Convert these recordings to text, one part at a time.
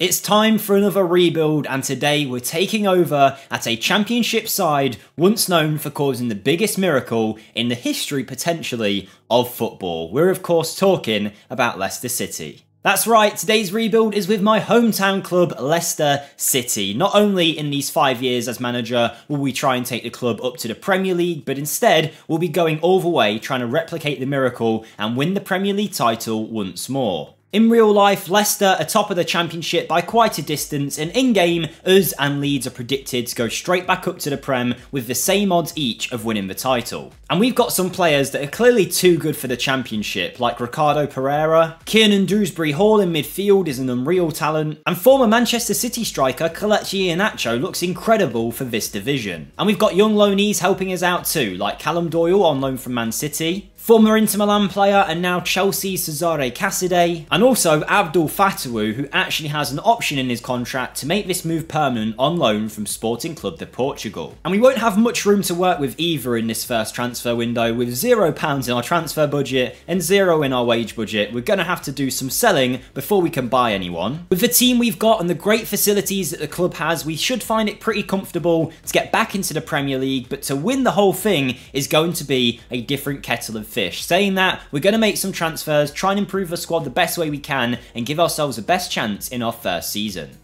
It's time for another rebuild, and today we're taking over at a championship side once known for causing the biggest miracle in the history, potentially, of football. We're, of course, talking about Leicester City. That's right, today's rebuild is with my hometown club, Leicester City. Not only in these five years as manager will we try and take the club up to the Premier League, but instead we'll be going all the way trying to replicate the miracle and win the Premier League title once more. In real life, Leicester are top of the championship by quite a distance, and in-game, us and Leeds are predicted to go straight back up to the Prem with the same odds each of winning the title. And we've got some players that are clearly too good for the championship, like Ricardo Pereira, Kiernan Dewsbury Hall in midfield is an unreal talent, and former Manchester City striker Kelechi Iheanacho looks incredible for this division. And we've got young loanees helping us out too, like Callum Doyle on loan from Man City, Former Inter Milan player and now Chelsea Cesare Casadei, and also Abdul Fatawu, who actually has an option in his contract to make this move permanent on loan from Sporting Club de Portugal. And we won't have much room to work with either in this first transfer window, with zero pounds in our transfer budget and zero in our wage budget. We're going to have to do some selling before we can buy anyone. With the team we've got and the great facilities that the club has, we should find it pretty comfortable to get back into the Premier League, but to win the whole thing is going to be a different kettle of fish. Saying that, we're going to make some transfers, try and improve the squad the best way we can, and give ourselves the best chance in our first season.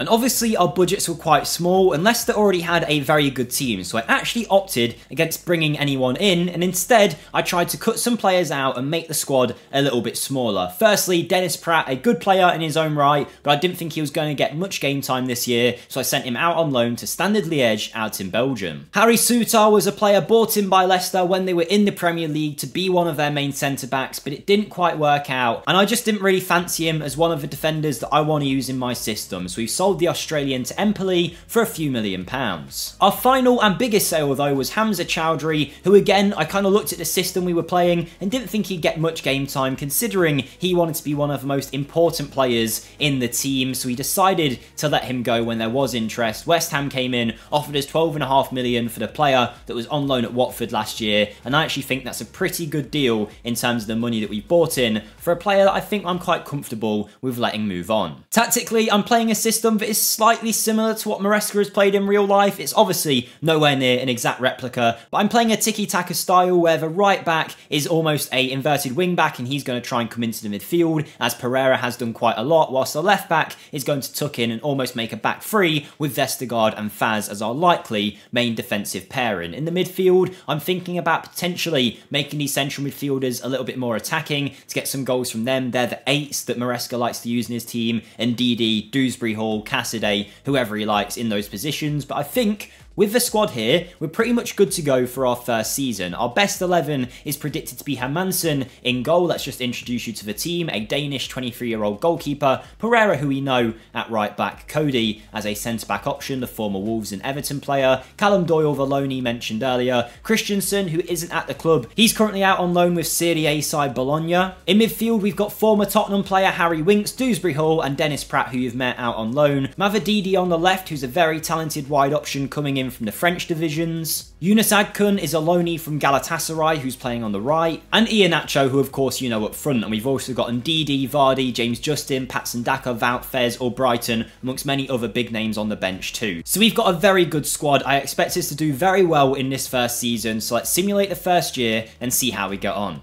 And obviously our budgets were quite small and Leicester already had a very good team, so I actually opted against bringing anyone in and instead I tried to cut some players out and make the squad a little bit smaller. Firstly, Dennis Praet, a good player in his own right, but I didn't think he was going to get much game time this year, so I sent him out on loan to Standard Liège out in Belgium. Harry Souttar was a player bought in by Leicester when they were in the Premier League to be one of their main centre-backs, but it didn't quite work out, and I just didn't really fancy him as one of the defenders that I want to use in my system, so we sold the Australian to Empoli for a few million pounds. Our final and biggest sale though was Hamza Choudhury, who again, I kind of looked at the system we were playing and didn't think he'd get much game time considering he wanted to be one of the most important players in the team, so we decided to let him go when there was interest. West Ham came in, offered us 12.5 million for the player that was on loan at Watford last year, and I actually think that's a pretty good deal in terms of the money that we bought in for a player that I think I'm quite comfortable with letting move on. Tactically, I'm playing a system that is slightly similar to what Maresca has played in real life. It's obviously nowhere near an exact replica, but I'm playing a tiki-taka style where the right back is almost a inverted wing back and he's going to try and come into the midfield, as Pereira has done quite a lot, whilst the left back is going to tuck in and almost make a back three with Vestergaard and Faes as our likely main defensive pairing. In the midfield, I'm thinking about potentially making these central midfielders a little bit more attacking to get some goals from them. They're the eights that Maresca likes to use in his team, and Ndidi, Dewsbury Hall, Casadei, whoever he likes in those positions. But I think with the squad here, we're pretty much good to go for our first season. Our best 11 is predicted to be Hermansen in goal. Let's just introduce you to the team. A Danish 23-year-old goalkeeper. Pereira, who we know at right back. Coady as a centre-back option, the former Wolves and Everton player. Callum Doyle, the loanee mentioned earlier. Kristiansen, who isn't at the club. He's currently out on loan with Serie A side Bologna. In midfield, we've got former Tottenham player Harry Winks, Dewsbury Hall, and Dennis Praet who you've met out on loan. Mavididi on the left, who's a very talented wide option coming in in from the French divisions. Yunus Akgün is a loanee from Galatasaray who's playing on the right. And Iheanacho, who of course you know up front. And we've also got Ndidi, Vardy, James Justin, Patson Daka, Wout Faes Albrighton, amongst many other big names on the bench too. So we've got a very good squad. I expect us to do very well in this first season. So let's simulate the first year and see how we get on.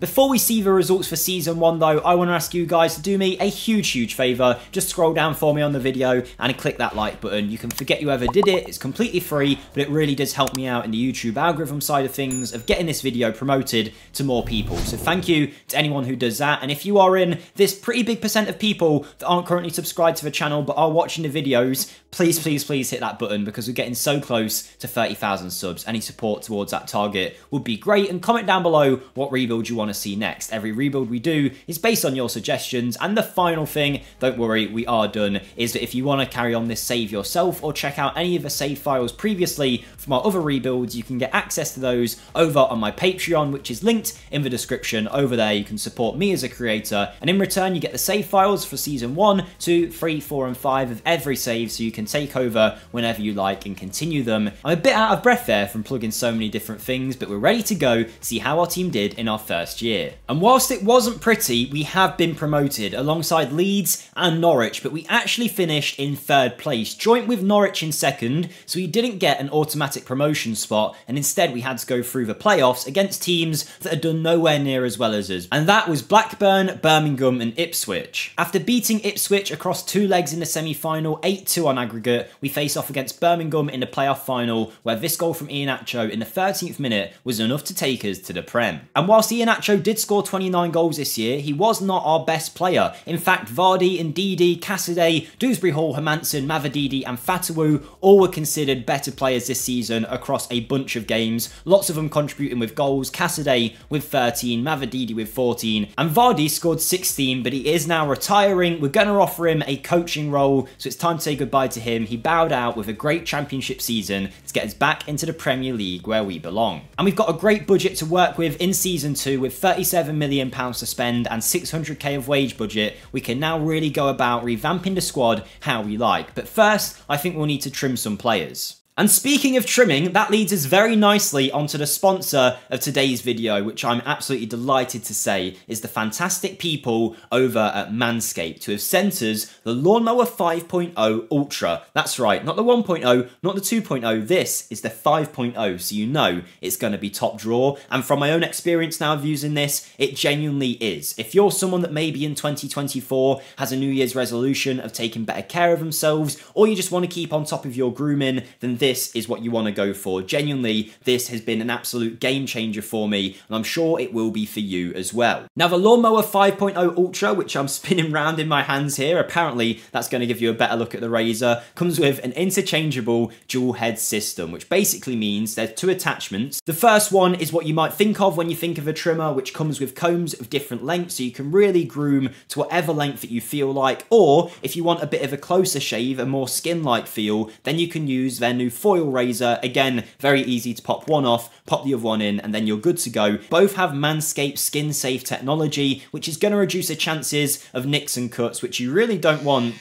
Before we see the results for Season 1 though, I want to ask you guys to do me a huge, huge favour. Just scroll down for me on the video and click that like button. You can forget you ever did it, it's completely free, but it really does help me out in the YouTube algorithm side of things of getting this video promoted to more people. So thank you to anyone who does that. And if you are in this pretty big percent of people that aren't currently subscribed to the channel but are watching the videos, please, please, please hit that button because we're getting so close to 30,000 subs. Any support towards that target would be great. And comment down below what rebuild you want to see next. Every rebuild we do is based on your suggestions. And the final thing, don't worry, we are done, is that if you want to carry on this save yourself or check out any of the save files previously from our other rebuilds, you can get access to those over on my Patreon, which is linked in the description. Over there, you can support me as a creator. And in return, you get the save files for season 1, 2, 3, 4, and 5 of every save, so you can take over whenever you like and continue them. I'm a bit out of breath there from plugging so many different things, but we're ready to go see how our team did in our first year. And whilst it wasn't pretty, we have been promoted alongside Leeds and Norwich, but we actually finished in third place, joint with Norwich in second, so we didn't get an automatic promotion spot, and instead we had to go through the playoffs against teams that had done nowhere near as well as us. And that was Blackburn, Birmingham, and Ipswich. After beating Ipswich across two legs in the semi-final, 8-2 on aggregate, we face off against Birmingham in the playoff final, where this goal from Iheanacho in the 13th minute was enough to take us to the Prem. And whilst Did score 29 goals this year, he was not our best player. In fact, Vardy, Ndidi, Casadei, Dewsbury Hall, Hermansen, Mavididi and Fatawu all were considered better players this season across a bunch of games, lots of them contributing with goals, Casadei with 13, Mavididi with 14, and Vardy scored 16, but he is now retiring. We're going to offer him a coaching role, so it's time to say goodbye to him. He bowed out with a great championship season to get us back into the Premier League where we belong. And we've got a great budget to work with in season two with 37 million pounds to spend and 600k of wage budget. We can now really go about revamping the squad how we like. But first, I think we'll need to trim some players. And speaking of trimming, that leads us very nicely onto the sponsor of today's video, which I'm absolutely delighted to say is the fantastic people over at Manscaped, who have sent us the Lawnmower 5.0 Ultra. That's right, not the 1.0, not the 2.0, this is the 5.0, so you know it's going to be top drawer. And from my own experience now of using this, it genuinely is. If you're someone that maybe in 2024 has a New Year's resolution of taking better care of themselves, or you just want to keep on top of your grooming, then this this is what you want to go for. Genuinely, this has been an absolute game changer for me, and I'm sure it will be for you as well. Now, the Lawnmower 5.0 Ultra, which I'm spinning round in my hands here, apparently that's going to give you a better look at the razor, comes with an interchangeable dual head system, which basically means there's two attachments. The first one is what you might think of when you think of a trimmer, which comes with combs of different lengths, so you can really groom to whatever length that you feel like, or if you want a bit of a closer shave, a more skin-like feel, then you can use their new foil razor. Again, very easy to pop one off, pop the other one in, and then you're good to go. Both have Manscaped skin safe technology, which is going to reduce the chances of nicks and cuts, which you really don't want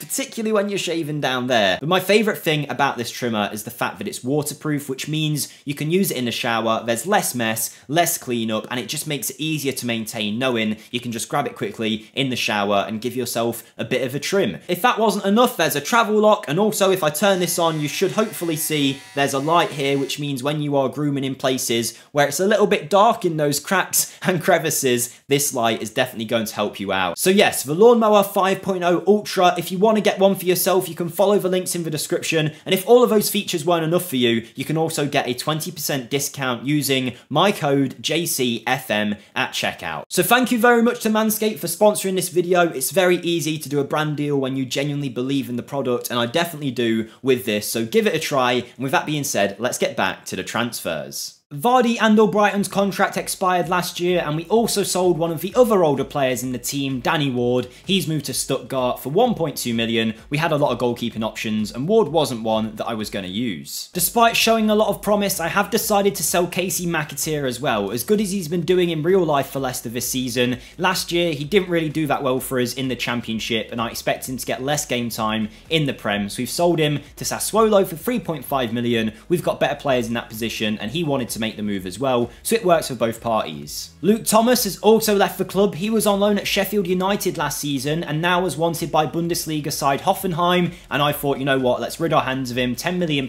particularly when you're shaving down there. But my favourite thing about this trimmer is the fact that it's waterproof, which means you can use it in the shower, there's less mess, less cleanup, and it just makes it easier to maintain knowing you can just grab it quickly in the shower and give yourself a bit of a trim. If that wasn't enough, there's a travel lock, and also if I turn this on, you should hopefully see there's a light here, which means when you are grooming in places where it's a little bit dark in those cracks and crevices, this light is definitely going to help you out. So yes, the Lawnmower 5.0 Ultra, if you want want to get one for yourself, you can follow the links in the description. And if all of those features weren't enough for you, you can also get a 20% discount using my code JCFM at checkout. So thank you very much to Manscaped for sponsoring this video. It's very easy to do a brand deal when you genuinely believe in the product, and I definitely do with this. So give it a try. And with that being said, let's get back to the transfers. Vardy and Albrighton's contract expired last year, and we also sold one of the other older players in the team, Danny Ward. He's moved to Stuttgart for 1.2 million. We had a lot of goalkeeping options, and Ward wasn't one that I was going to use. Despite showing a lot of promise, I have decided to sell Kasey McAteer as well. As good as he's been doing in real life for Leicester this season, last year he didn't really do that well for us in the Championship, and I expect him to get less game time in the Prem. So we've sold him to Sassuolo for 3.5 million. We've got better players in that position, and he wanted to make the move as well, so it works for both parties. Luke Thomas has also left the club. He was on loan at Sheffield United last season and now was wanted by Bundesliga side Hoffenheim, and I thought, you know what, let's rid our hands of him. £10 million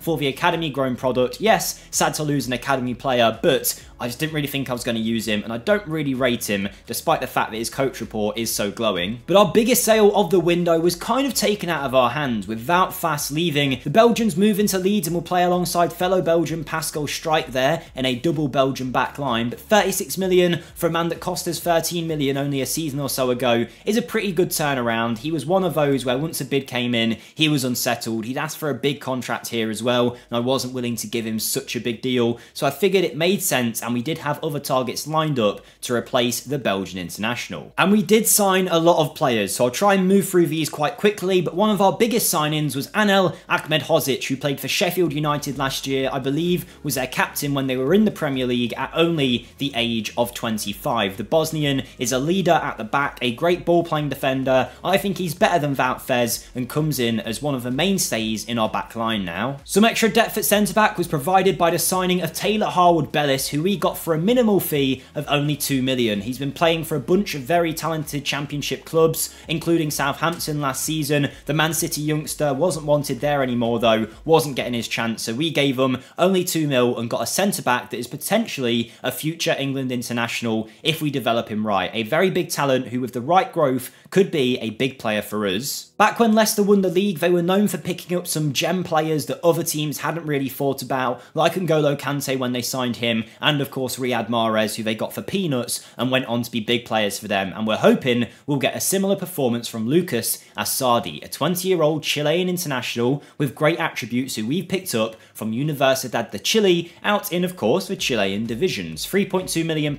for the academy grown product. Yes, sad to lose an academy player, but I just didn't really think I was going to use him, and I don't really rate him, despite the fact that his coach report is so glowing. But our biggest sale of the window was kind of taken out of our hands, with Wout Faes leaving. The Belgians move into Leeds and will play alongside fellow Belgian Pascal Struijk there in a double Belgian back line, but 36 million for a man that cost us 13 million only a season or so ago is a pretty good turnaround. He was one of those where once a bid came in, he was unsettled. He'd asked for a big contract here as well, and I wasn't willing to give him such a big deal, so I figured it made sense and and we did have other targets lined up to replace the Belgian international. And we did sign a lot of players, so I'll try and move through these quite quickly, but one of our biggest signings was Anel Ahmedhodzic, who played for Sheffield United last year, I believe was their captain when they were in the Premier League at only the age of 25. The Bosnian is a leader at the back, a great ball-playing defender. I think he's better than Wout Faes and comes in as one of the mainstays in our back line now. Some extra depth at centre-back was provided by the signing of Taylor Harwood Bellis, who we we got for a minimal fee of only 2 million. He's been playing for a bunch of very talented championship clubs, including Southampton last season. The Man City youngster wasn't wanted there anymore though, wasn't getting his chance, so we gave him only 2 mil and got a centre back that is potentially a future England international if we develop him right. A very big talent who with the right growth could be a big player for us. Back when Leicester won the league, they were known for picking up some gem players that other teams hadn't really thought about, like N'Golo Kante when they signed him, and of course Riyad Mahrez, who they got for peanuts and went on to be big players for them. And we're hoping we'll get a similar performance from Lucas Assadi, a 20 year old Chilean international with great attributes who we've picked up from Universidad de Chile out in, of course, the Chilean divisions. £3.2 million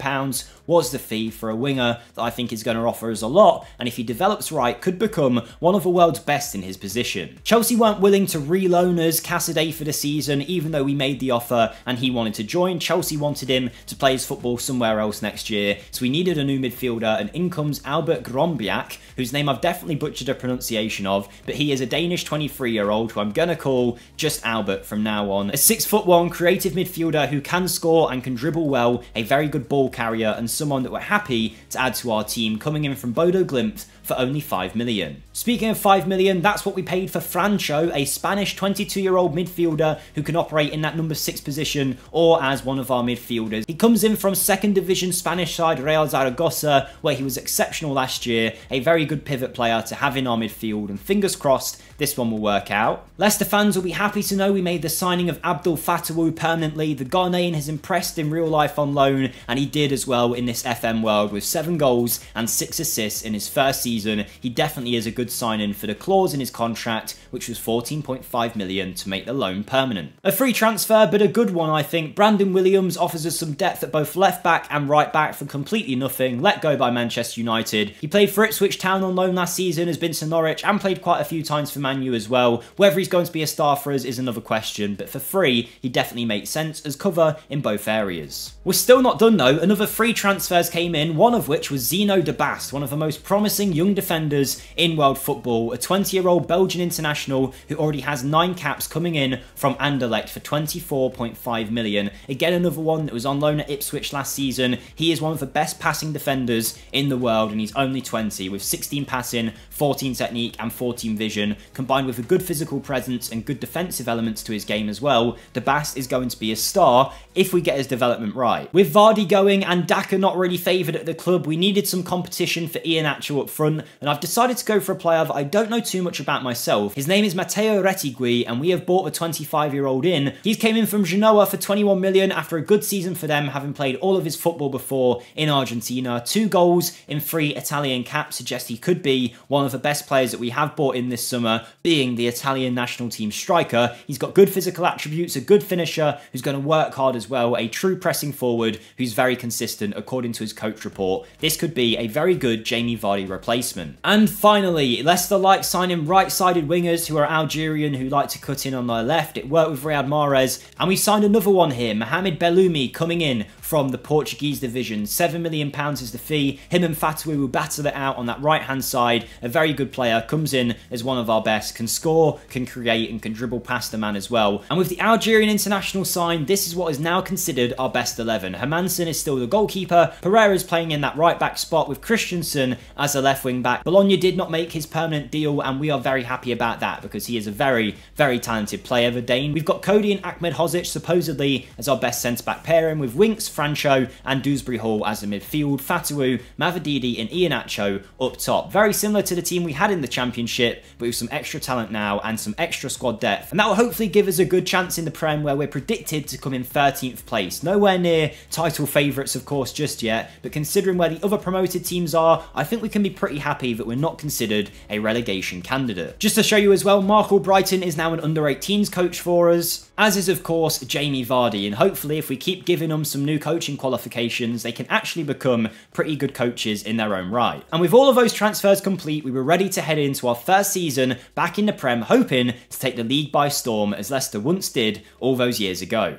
was the fee for a winger that I think is going to offer us a lot, and if he develops right, could become one of the world's best in his position. Chelsea weren't willing to reloan us Casadei for the season, even though we made the offer and he wanted to join. Chelsea wanted him to play his football somewhere else next year, so we needed a new midfielder, and in comes Albert Grønbæk, whose name I've definitely butchered a pronunciation of, but he is a Danish 23-year-old who I'm gonna call just Albert from now on. A 6 foot one creative midfielder who can score and can dribble well, a very good ball carrier, and someone that we're happy to add to our team, coming in from Bodo Glimt for only 5 million. Speaking of 5 million, that's what we paid for Francho, a Spanish 22-year-old midfielder who can operate in that number 6 position or as one of our midfielders. He comes in from 2nd Division Spanish side Real Zaragoza, where he was exceptional last year, a very good pivot player to have in our midfield, and fingers crossed this one will work out. Leicester fans will be happy to know we made the signing of Abdul Fatawu permanently. The Ghanaian has impressed in real life on loan, and he did as well in this FM world with 7 goals and 6 assists in his first season. He definitely is a good signing for the clause in his contract, which was 14.5 million to make the loan permanent. A free transfer, but a good one I think. Brandon Williams offers us some depth at both left back and right back for completely nothing, let go by Manchester United. He played for Ipswich Town on loan last season, has been to Norwich and played quite a few times for Manu as well. Whether he's going to be a star for us is another question, but for free, he definitely makes sense as cover in both areas. We're still not done though, another free transfers came in, one of which was Zeno Debast, one of the most promising young defenders in world football, a 20-year-old Belgian international who already has 9 caps coming in from Anderlecht for 24.5 million. Again, another one that was on loan at Ipswich last season. He is one of the best passing defenders in the world and he's only 20 with 16 passing, 14 technique and 14 vision combined with a good physical presence and good defensive elements to his game as well, Debast is going to be a star if we get his development right. With Vardy going and Daka not really favoured at the club, we needed some competition for Iheanacho up front, and I've decided to go for a player that I don't know too much about myself. His name is Mateo Retegui, and we have bought a 25-year-old in. He's came in from Genoa for 21 million after a good season for them, having played all of his football before in Argentina. Two goals in three Italian caps suggest he could be one of the best players that we have bought in this summer, being the Italian national team striker. He's got good physical attributes, a good finisher who's going to work hard as well, a true pressing forward who's very consistent according to his coach report. This could be a very good Jamie Vardy replacement. And finally, Leicester like signing right-sided wingers who are Algerian who like to cut in on their left. It worked with Riyad Mahrez, and we signed another one here, Mohamed Belloumi coming in from the Portuguese division. £7 million is the fee. Him and Fatawu will battle it out on that right-hand side. A very good player, comes in as one of our best, can score, can create, and can dribble past the man as well. And with the Algerian international sign, this is what is now considered our best 11. Hermansen is still the goalkeeper. Pereira is playing in that right-back spot with Kristiansen as a left wing-back. Bologna did not make his permanent deal, and we are very happy about that because he is a very, very talented player, the Dane. We've got Coady and Ahmedhodzic supposedly as our best centre-back pairing with Winks, Francho and Dewsbury Hall as a midfield, Fatawu, Mavididi and Iheanacho up top. Very similar to the team we had in the Championship, but with some extra talent now and some extra squad depth. And that will hopefully give us a good chance in the Prem where we're predicted to come in 13th place. Nowhere near title favourites, of course, just yet, but considering where the other promoted teams are, I think we can be pretty happy that we're not considered a relegation candidate. Just to show you as well, Marc Albrighton is now an under-18s coach for us, as is, of course, Jamie Vardy, and hopefully if we keep giving them some new coaching qualifications, they can actually become pretty good coaches in their own right. And with all of those transfers complete, we were ready to head into our first season back in the Prem, hoping to take the league by storm as Leicester once did all those years ago.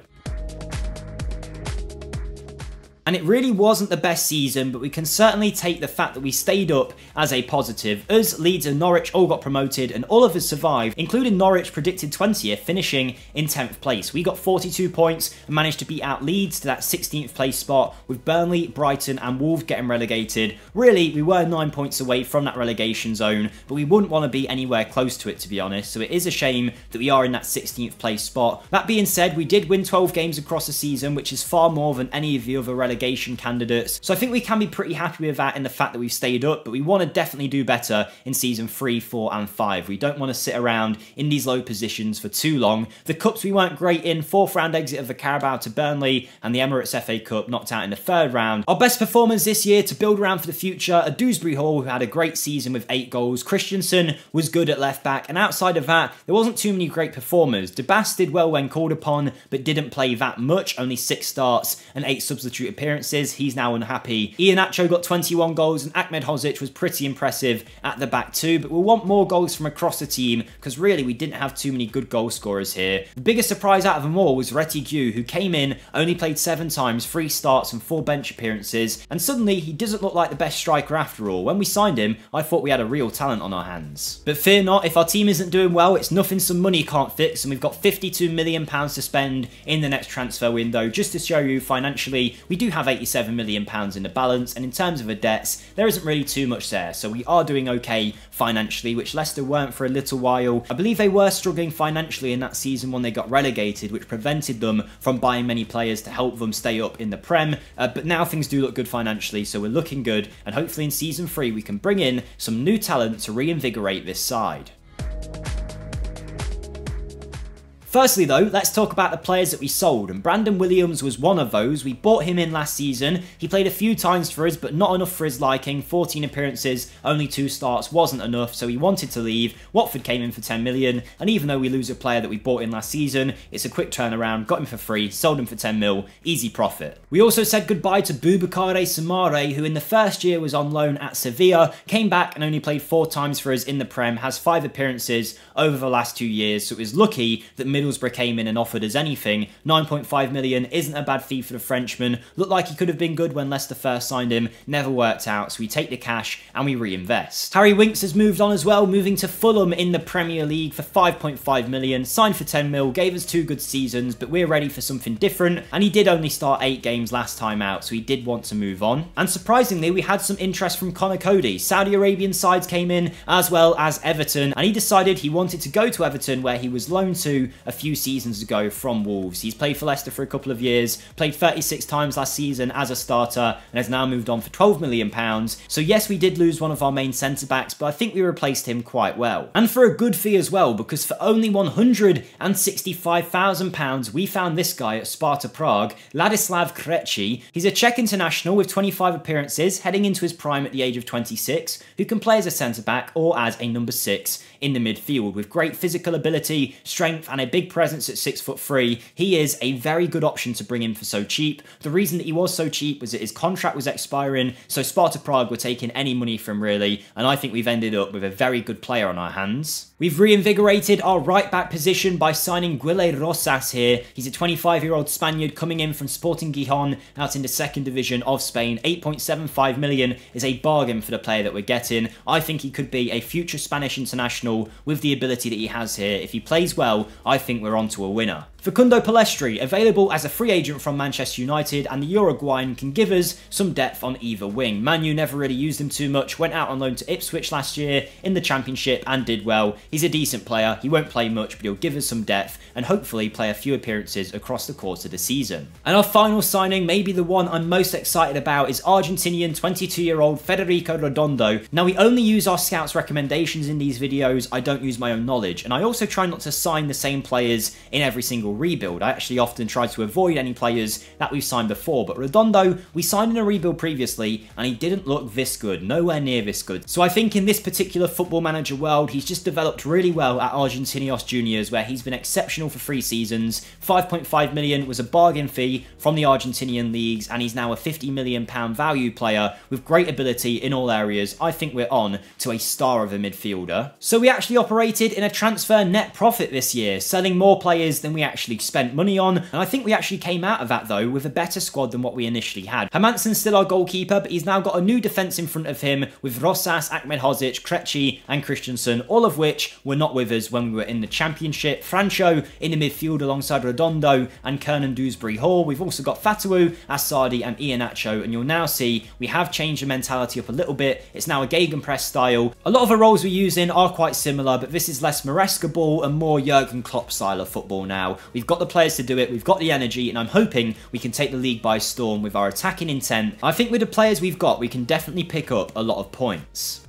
And it really wasn't the best season, but we can certainly take the fact that we stayed up as a positive. Us, Leeds and Norwich all got promoted and all of us survived, including Norwich predicted 20th, finishing in 10th place. We got 42 points and managed to beat out Leeds to that 16th place spot with Burnley, Brighton and Wolves getting relegated. Really, we were 9 points away from that relegation zone, but we wouldn't want to be anywhere close to it to be honest, so it is a shame that we are in that 16th place spot. That being said, we did win 12 games across the season, which is far more than any of the other relegation candidates, so I think we can be pretty happy with that in the fact that we've stayed up, but we want to definitely do better in season 3, 4 and 5. We don't want to sit around in these low positions for too long. The cups we weren't great in, fourth round exit of the Carabao to Burnley and the Emirates FA Cup knocked out in the third round. Our best performers this year to build around for the future are Dewsbury Hall who had a great season with 8 goals, Kristiansen was good at left back and outside of that there wasn't too many great performers. Debast did well when called upon but didn't play that much, only 6 starts and 8 substitute appearances, he's now unhappy. Iheanacho got 21 goals and Ahmedhodzic was pretty impressive at the back too, but we'll want more goals from across the team because really we didn't have too many good goal scorers here. The biggest surprise out of them all was Retegui who came in, only played 7 times, 3 starts and 4 bench appearances and suddenly he doesn't look like the best striker after all. When we signed him, I thought we had a real talent on our hands. But fear not, if our team isn't doing well, it's nothing some money can't fix and we've got 52 million pounds to spend in the next transfer window just to show you financially we do have 87 million pounds in the balance and in terms of the debts there isn't really too much there so we are doing okay financially which Leicester weren't for a little while. I believe they were struggling financially in that season when they got relegated which prevented them from buying many players to help them stay up in the Prem uh, but now things do look good financially so we're looking good and hopefully in season 3 we can bring in some new talent to reinvigorate this side. Firstly though, let's talk about the players that we sold, and Brandon Williams was one of those. We bought him in last season, he played a few times for us, but not enough for his liking, 14 appearances, only 2 starts wasn't enough, so he wanted to leave. Watford came in for 10 million, and even though we lose a player that we bought in last season, it's a quick turnaround, got him for free, sold him for 10 mil, easy profit. We also said goodbye to Boubakary Soumaré, who in the first year was on loan at Sevilla, came back and only played 4 times for us in the Prem, has 5 appearances over the last 2 years, so it was lucky that Middle Middlesbrough came in and offered us anything. 9.5 million isn't a bad fee for the Frenchman. Looked like he could have been good when Leicester first signed him. Never worked out, so we take the cash and we reinvest. Harry Winks has moved on as well, moving to Fulham in the Premier League for 5.5 million. Signed for 10 mil, gave us two good seasons, but we're ready for something different. And he did only start eight games last time out, so he did want to move on. And surprisingly, we had some interest from Conor Coady. Saudi Arabian sides came in, as well as Everton, and he decided he wanted to go to Everton, where he was loaned to a few seasons ago from Wolves. He's played for Leicester for a couple of years, played 36 times last season as a starter, and has now moved on for £12 million. So yes, we did lose one of our main centre-backs, but I think we replaced him quite well. And for a good fee as well, because for only £165,000, we found this guy at Sparta Prague, Ladislav Krejci. He's a Czech international with 25 appearances, heading into his prime at the age of 26, who can play as a centre-back or as a number 6 in the midfield. With great physical ability, strength, and a big presence at six foot three, he is a very good option to bring in for so cheap. The reason that he was so cheap was that his contract was expiring, so Sparta Prague were taking any money from really, and I think we've ended up with a very good player on our hands. We've reinvigorated our right back position by signing Guille Rosas here. He's a 25 year old Spaniard coming in from Sporting Gijon out in the second division of Spain. 8.75 million is a bargain for the player that we're getting. I think he could be a future Spanish international with the ability that he has here. If he plays well, I think we're on to a winner. Facundo Pellistri, available as a free agent from Manchester United, and the Uruguayan can give us some depth on either wing. Manu never really used him too much, went out on loan to Ipswich last year in the Championship and did well. He's a decent player, he won't play much, but he'll give us some depth and hopefully play a few appearances across the course of the season. And our final signing, maybe the one I'm most excited about, is Argentinian 22-year-old Federico Redondo. Now, we only use our scouts' recommendations in these videos, I don't use my own knowledge, and I also try not to sign the same players in every single rebuild. I actually often try to avoid any players that we've signed before, but Redondo, we signed in a rebuild previously, and he didn't look this good, nowhere near this good. So I think in this particular football manager world, he's just developed really well at Argentinos Juniors, where he's been exceptional for three seasons. 5.5 million was a bargain fee from the Argentinian leagues, and he's now a 50 million pound value player with great ability in all areas. I think we're on to a star of a midfielder. So we actually operated in a transfer net profit this year, selling more players than we actually actually spent money on, and I think we actually came out of that though with a better squad than what we initially had. Hermansen's still our goalkeeper, but he's now got a new defence in front of him with Rosas, Ahmedhodzic, Krejci, and Kristiansen, all of which were not with us when we were in the Championship. Francho in the midfield alongside Redondo and Kernan Dewsbury Hall. We've also got Fatawu, Assadi, and Iheanacho, and you'll now see we have changed the mentality up a little bit. It's now a Gegenpress style. A lot of the roles we're using are quite similar, but this is less Maresca ball and more Jurgen Klopp style of football now. We've got the players to do it, we've got the energy, and I'm hoping we can take the league by storm with our attacking intent. I think with the players we've got, we can definitely pick up a lot of points.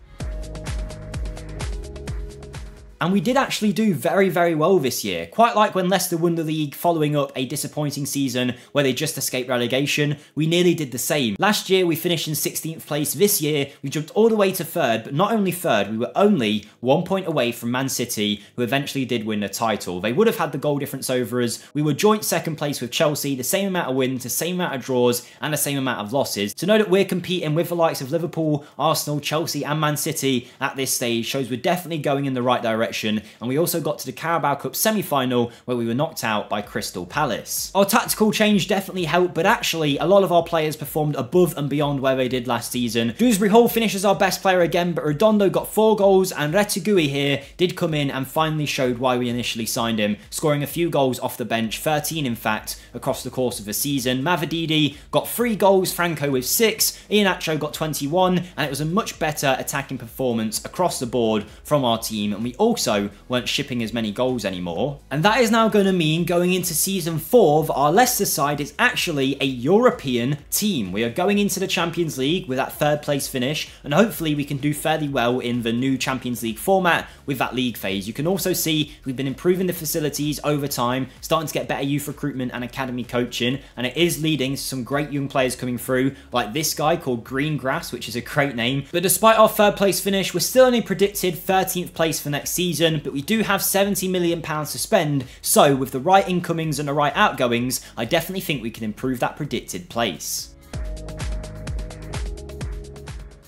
And we did actually do very, very well this year. Quite like when Leicester won the league following up a disappointing season where they just escaped relegation, we nearly did the same. Last year we finished in 16th place, this year we jumped all the way to third, but not only third, we were only one point away from Man City, who eventually did win the title. They would have had the goal difference over us. We were joint second place with Chelsea, the same amount of wins, the same amount of draws, and the same amount of losses. To know that we're competing with the likes of Liverpool, Arsenal, Chelsea, and Man City at this stage shows we're definitely going in the right direction direction, and we also got to the Carabao Cup semi-final where we were knocked out by Crystal Palace. Our tactical change definitely helped, but actually a lot of our players performed above and beyond where they did last season. Dewsbury Hall finishes our best player again, but Redondo got 4 goals, and Retegui here did come in and finally showed why we initially signed him, scoring a few goals off the bench, 13 in fact, across the course of the season. Mavididi got 3 goals, Francho with 6, Iheanacho got 21, and it was a much better attacking performance across the board from our team, and we also also weren't shipping as many goals anymore. And that is now going to mean going into season 4 our Leicester side is actually a European team. We are going into the Champions League with that third place finish and hopefully we can do fairly well in the new Champions League format with that league phase. You can also see we've been improving the facilities over time, starting to get better youth recruitment and academy coaching and it is leading to some great young players coming through like this guy called Greengrass which is a great name. But despite our third place finish we're still only predicted 13th place for next season season, but we do have £70 million to spend, so with the right incomings and the right outgoings, I definitely think we can improve that predicted place.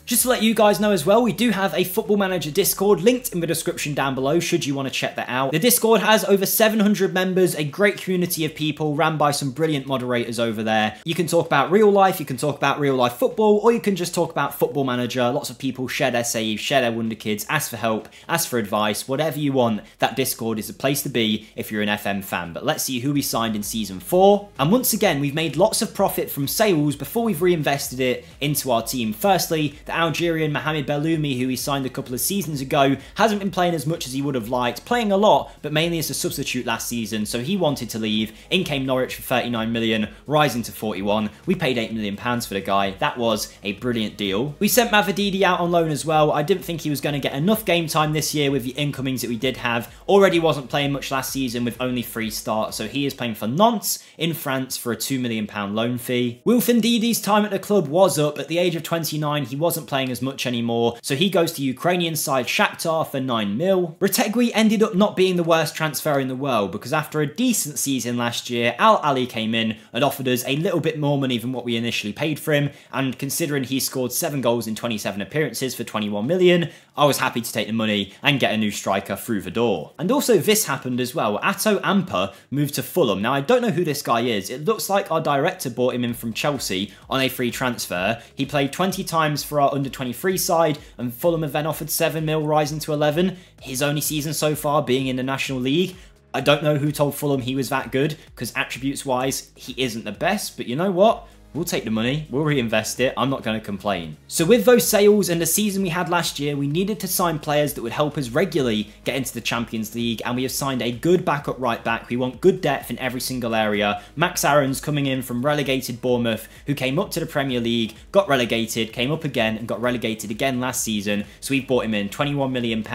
Just to let you guys know as well, we do have a Football Manager Discord linked in the description down below should you want to check that out. The Discord has over 700 members, a great community of people ran by some brilliant moderators over there. You can talk about real life, you can talk about real life football, or you can just talk about Football Manager. Lots of people share their saves, share their wonder kids, ask for help, ask for advice, whatever you want. That Discord is the place to be if you're an FM fan. But let's see who we signed in Season 4. And once again, we've made lots of profit from sales before we've reinvested it into our team. Firstly, the Algerian Mohamed Belloumi, who he signed a couple of seasons ago, hasn't been playing as much as he would have liked, playing a lot, but mainly as a substitute last season, so he wanted to leave. In came Norwich for 39 million, rising to 41. We paid 8 million pounds for the guy. That was a brilliant deal. We sent Mavididi out on loan as well. I didn't think he was going to get enough game time this year with the incomings that we did have. Already wasn't playing much last season with only three starts, so he is playing for Nantes in France for a 2 million pound loan fee. Wilfred Ndidi's time at the club was up. At the age of 29, he wasn't playing as much anymore, so he goes to Ukrainian side Shakhtar for 9 mil. Retegui ended up not being the worst transfer in the world because after a decent season last year, Al Ahli came in and offered us a little bit more money than what we initially paid for him, and considering he scored 7 goals in 27 appearances for 21 million, I was happy to take the money and get a new striker through the door. And also this happened as well. Atto Amper moved to Fulham. Now I don't know who this guy is. It looks like our director bought him in from Chelsea on a free transfer. He played 20 times for our under 23 side and Fulham have then offered 7 mil rising to 11. His only season so far being in the National League. I don't know who told Fulham he was that good because attributes wise he isn't the best but you know what? We'll take the money, we'll reinvest it, I'm not going to complain. So with those sales and the season we had last year, we needed to sign players that would help us regularly get into the Champions League, and we have signed a good backup right back. We want good depth in every single area. Max Aarons coming in from relegated Bournemouth, who came up to the Premier League, got relegated, came up again, and got relegated again last season, so we've bought him in. £21 million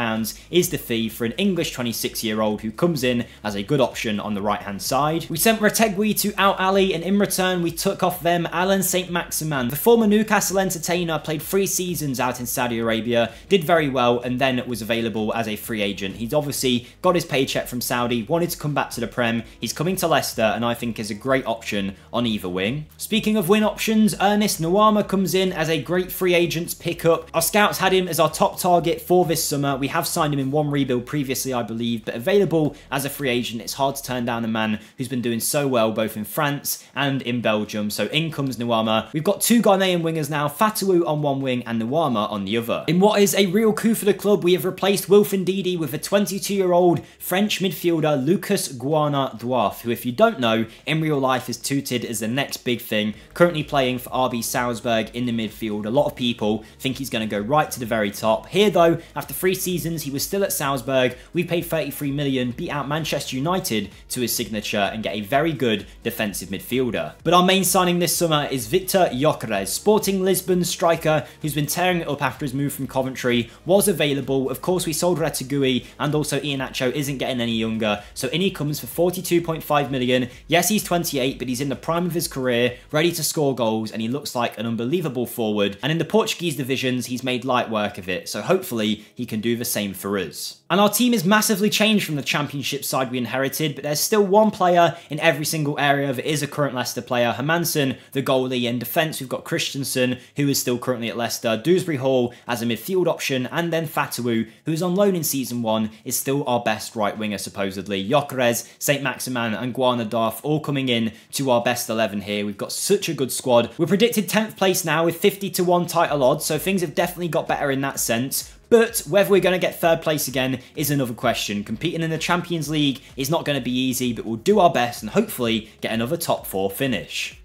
is the fee for an English 26-year-old who comes in as a good option on the right-hand side. We sent Retegui to Al Ahli, and in return, we took off them Allan Saint-Maximin. The former Newcastle entertainer played three seasons out in Saudi Arabia, did very well, and then was available as a free agent. He's obviously got his paycheck from Saudi, wanted to come back to the Prem. He's coming to Leicester, and I think is a great option on either wing. Speaking of win options, Ernest Nuamah comes in as a great free agent's pickup. Our scouts had him as our top target for this summer. We have signed him in one rebuild previously, I believe, but available as a free agent, it's hard to turn down a man who's been doing so well both in France and in Belgium. So in comes Nuamah. We've got two Ghanaian wingers now, Fatawu on one wing and Nuamah on the other. In what is a real coup for the club, we have replaced Wilfred Ndidi with a 22-year-old French midfielder Lucas Gourna-Douath, who if you don't know, in real life is touted as the next big thing, currently playing for RB Salzburg in the midfield. A lot of people think he's going to go right to the very top. Here though, after three seasons, he was still at Salzburg. We paid 33 million, beat out Manchester United to his signature and get a very good defensive midfielder. But our main signing this summer is Victor Gyökeres, Sporting Lisbon striker who's been tearing it up after his move from Coventry, was available. Of course, we sold Retegui and also Iheanacho isn't getting any younger, so in he comes for 42.5 million. Yes, he's 28, but he's in the prime of his career, ready to score goals, and he looks like an unbelievable forward. And in the Portuguese divisions, he's made light work of it, so hopefully he can do the same for us. And our team is massively changed from the championship side we inherited, but there's still one player in every single area that is a current Leicester player. Hermansen, the goalie. In defence, we've got Kristiansen, who is still currently at Leicester. Dewsbury Hall as a midfield option, and then Fatawu, who's on loan in season one, is still our best right winger, supposedly. Gyökeres, St. Maximin, and Gourna-Douath all coming in to our best 11 here. We've got such a good squad. We're predicted 10th place now with 50 to 1 title odds, so things have definitely got better in that sense. But whether we're going to get third place again is another question. Competing in the Champions League is not going to be easy, but we'll do our best and hopefully get another top four finish.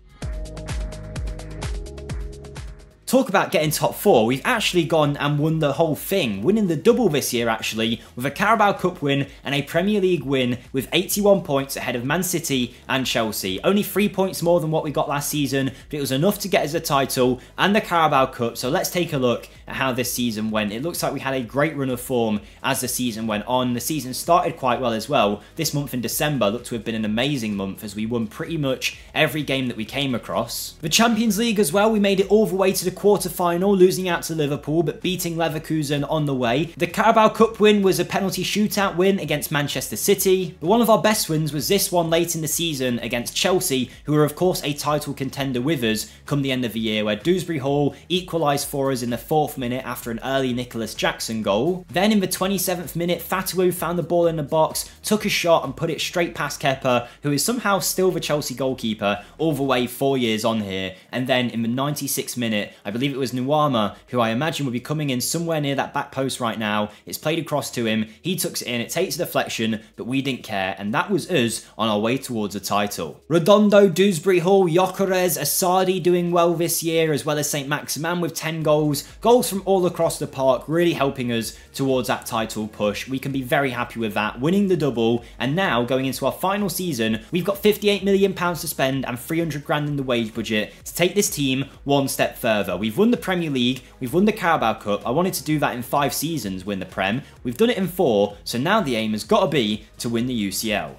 Talk about getting top four, we've actually gone and won the whole thing, winning the double this year actually, with a Carabao Cup win and a Premier League win with 81 points ahead of Man City and Chelsea. Only three points more than what we got last season, but it was enough to get us a title and the Carabao Cup, so let's take a look how this season went. It looks like we had a great run of form as the season went on. The season started quite well as well. This month in December looked to have been an amazing month as we won pretty much every game that we came across. The Champions League as well, we made it all the way to the quarter-final, losing out to Liverpool, but beating Leverkusen on the way. The Carabao Cup win was a penalty shootout win against Manchester City. But one of our best wins was this one late in the season against Chelsea, who are of course a title contender with us come the end of the year, where Dewsbury Hall equalised for us in the fourth minute after an early Nicolas Jackson goal. Then in the 27th minute, Fatawu found the ball in the box, took a shot and put it straight past Kepa, who is somehow still the Chelsea goalkeeper all the way four years on here. And then in the 96th minute, I believe it was Nuamah, who I imagine will be coming in somewhere near that back post right now. It's played across to him, he tucks it in, it takes a deflection, but we didn't care, and that was us on our way towards a title. Redondo, Dewsbury Hall, Gyökeres, Assadi doing well this year, as well as St. Maximin with 10 goals. Goals from all across the park, really helping us towards that title push. We can be very happy with that, winning the double, and now going into our final season, we've got 58 million pounds to spend and 300 grand in the wage budget to take this team one step further. We've won the Premier League, we've won the Carabao Cup. I wanted to do that in five seasons, win the Prem. We've done it in four, so now the aim has got to be to win the UCL.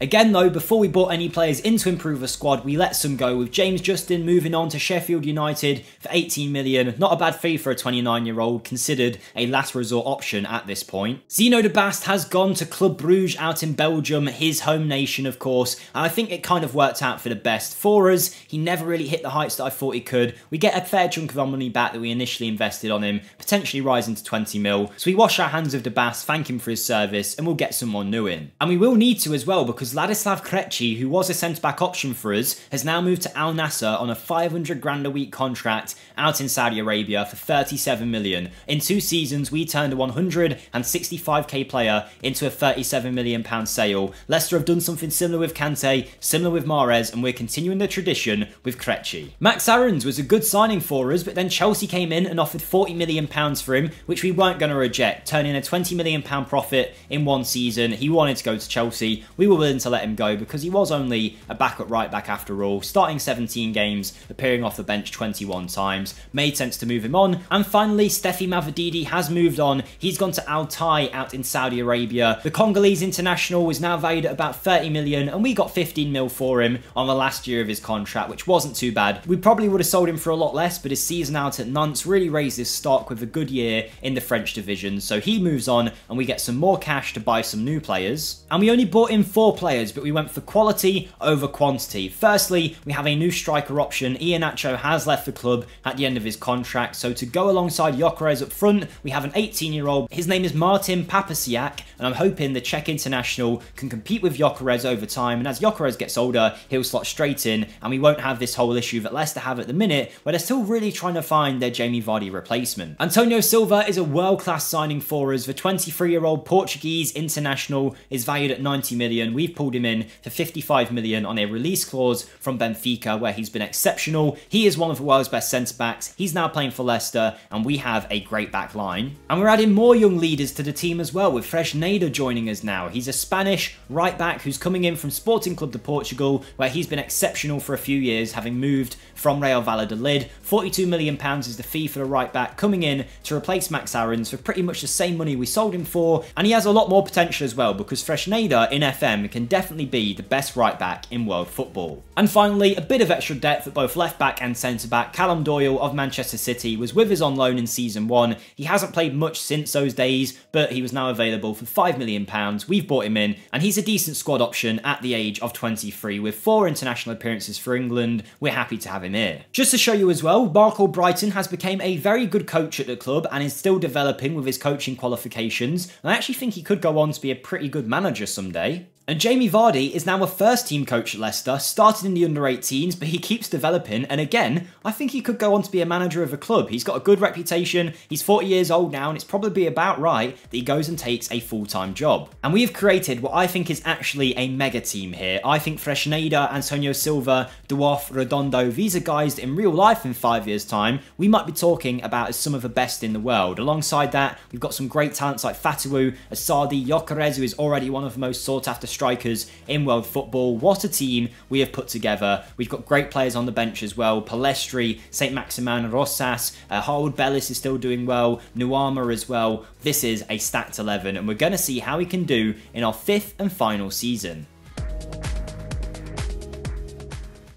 Again though, before we bought any players in to improve the squad, we let some go with James Justin moving on to Sheffield United for 18 million. Not a bad fee for a 29 year old, considered a last resort option at this point. Zeno Debast has gone to Club Bruges out in Belgium, his home nation of course, and I think it kind of worked out for the best for us. He never really hit the heights that I thought he could. We get a fair chunk of our money back that we initially invested on him, potentially rising to 20 mil. So we wash our hands of Debast, thank him for his service, and we'll get someone new in. And we will need to as well because Ladislav Krejci, who was a centre-back option for us, has now moved to Al Nassr on a 500 grand a week contract out in Saudi Arabia for 37 million. In two seasons, we turned a 165k player into a 37 million pound sale. Leicester have done something similar with Kante, similar with Mahrez, and we're continuing the tradition with Krejci. Max Aarons was a good signing for us, but then Chelsea came in and offered 40 million pounds for him, which we weren't going to reject, turning a 20 million pound profit in one season. He wanted to go to Chelsea. We were to let him go because he was only a backup right back after all, starting 17 games, appearing off the bench 21 times, made sense to move him on. And finally, Stephy Mavididi has moved on. He's gone to Al-Tai out in Saudi Arabia. The Congolese international was now valued at about 30 million and we got 15 mil for him on the last year of his contract, which wasn't too bad. We probably would have sold him for a lot less, but his season out at Nantes really raised his stock with a good year in the French division. So he moves on and we get some more cash to buy some new players. And we only bought in four players, but we went for quality over quantity. Firstly, we have a new striker option. Iheanacho has left the club at the end of his contract. So to go alongside Gyökeres up front, we have an 18-year-old. His name is Martin Papasiak, and I'm hoping the Czech international can compete with Gyökeres over time. And as Gyökeres gets older, he'll slot straight in, and we won't have this whole issue that Leicester have at the minute, where they're still really trying to find their Jamie Vardy replacement. Antonio Silva is a world-class signing for us. The 23-year-old Portuguese international is valued at 90 million. We've pulled him in for 55 million on a release clause from Benfica, where he's been exceptional. He is one of the world's best centre-backs. He's now playing for Leicester, and we have a great back line. And we're adding more young leaders to the team as well, with Fresneda joining us now. He's a Spanish right-back who's coming in from Sporting Club de Portugal, where he's been exceptional for a few years, having moved from Real Valladolid. £42 million is the fee for the right-back, coming in to replace Max Aarons for pretty much the same money we sold him for, and he has a lot more potential as well, because Fresneda in FM can definitely be the best right-back in world football. And finally, a bit of extra depth at both left-back and centre-back. Callum Doyle of Manchester City was with us on loan in Season 1. He hasn't played much since those days, but he was now available for £5 million. We've bought him in, and he's a decent squad option at the age of 23. With four international appearances for England, we're happy to have him here. Just to show you as well, Marc Albrighton has become a very good coach at the club and is still developing with his coaching qualifications. And I actually think he could go on to be a pretty good manager someday. And Jamie Vardy is now a first team coach at Leicester, started in the under 18s, but he keeps developing. And again, I think he could go on to be a manager of a club. He's got a good reputation, he's 40 years old now, and it's probably about right that he goes and takes a full time job. And we have created what I think is actually a mega team here. I think Fresneda, Antonio Silva, Diouf, Redondo, these are guys that in real life in five years' time, we might be talking about as some of the best in the world. Alongside that, we've got some great talents like Fatawu, Assadi, Gyökeres, who is already one of the most sought after strikers in world football. What a team we have put together. We've got great players on the bench as well. Pellistri, St. Maximin, Rosas, uh, Bellis is still doing well, Nuamah as well. This is a stacked 11 and we're going to see how we can do in our fifth and final season.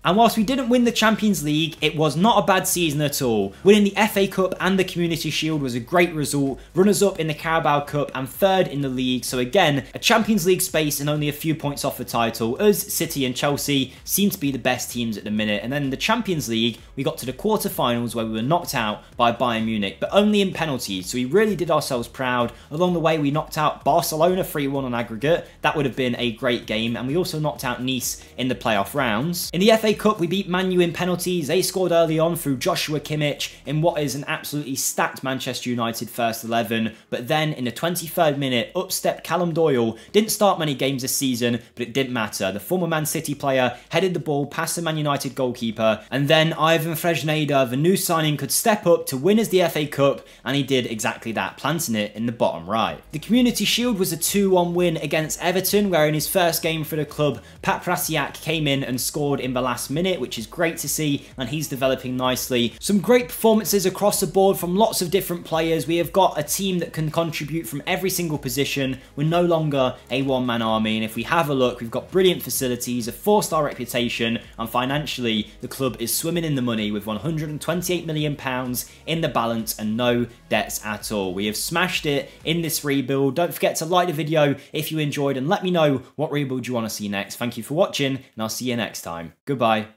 And whilst we didn't win the Champions League, it was not a bad season at all. Winning the FA Cup and the Community Shield was a great result, runners up in the Carabao Cup and third in the league, so again, a Champions League space and only a few points off the title. Us, City and Chelsea seem to be the best teams at the minute, and then the Champions League, we got to the quarter-finals where we were knocked out by Bayern Munich, but only in penalties, so we really did ourselves proud. Along the way, we knocked out Barcelona 3-1 on aggregate, that would have been a great game, and we also knocked out Nice in the playoff rounds. In the FA Cup, we beat Manu in penalties. They scored early on through Joshua Kimmich in what is an absolutely stacked Manchester United first 11. But then in the 23rd minute, up stepped Callum Doyle. Didn't start many games this season, but it didn't matter. The former Man City player headed the ball past the Man United goalkeeper. And then Ivan Fresneda, the new signing, could step up to win as the FA Cup. And he did exactly that, planting it in the bottom right. The Community Shield was a 2-1 win against Everton, where in his first game for the club, Pat Prasiak came in and scored in the last minute, which is great to see, and he's developing nicely. Some great performances across the board from lots of different players. We have got a team that can contribute from every single position. We're no longer a one-man army, and if we have a look, we've got brilliant facilities, a four-star reputation, and financially, the club is swimming in the money with £128 million in the balance and no debts at all. We have smashed it in this rebuild. Don't forget to like the video if you enjoyed, and let me know what rebuild you want to see next. Thank you for watching, and I'll see you next time. Goodbye. Bye.